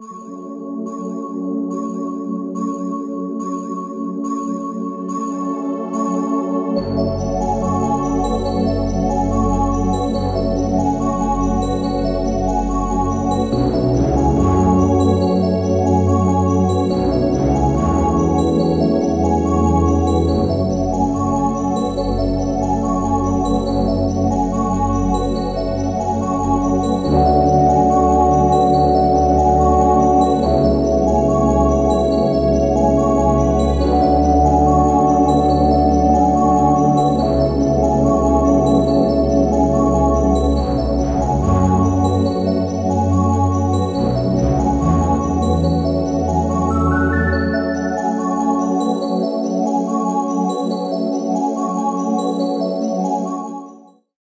Ooh.